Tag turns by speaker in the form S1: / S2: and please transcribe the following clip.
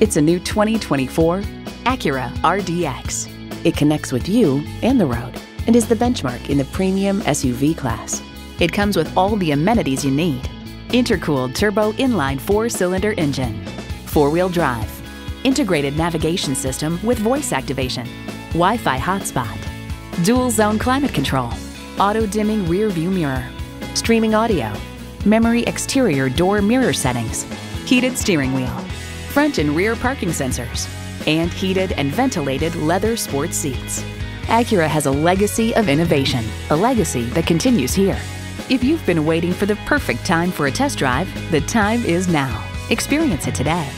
S1: It's a new 2024 Acura RDX. It connects with you and the road and is the benchmark in the premium SUV class. It comes with all the amenities you need intercooled turbo inline four cylinder engine, four wheel drive, integrated navigation system with voice activation, Wi Fi hotspot, dual zone climate control, auto dimming rear view mirror, streaming audio, memory exterior door mirror settings, heated steering wheel, front and rear parking sensors, and heated and ventilated leather sports seats. Acura has a legacy of innovation, a legacy that continues here. If you've been waiting for the perfect time for a test drive, the time is now. Experience it today.